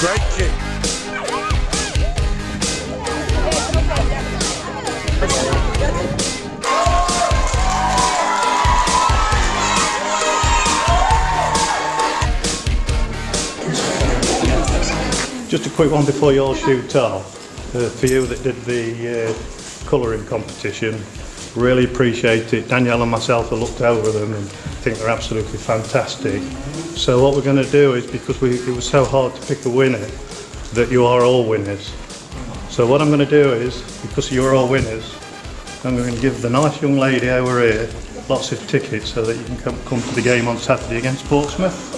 Great kick. Just a quick one before you all shoot off. Uh, for you that did the uh, colouring competition, really appreciate it. Danielle and myself have looked over them and think they're absolutely fantastic. So what we're going to do is, because we, it was so hard to pick a winner, that you are all winners. So what I'm going to do is, because you're all winners, I'm going to give the nice young lady over here lots of tickets so that you can come, come to the game on Saturday against Portsmouth.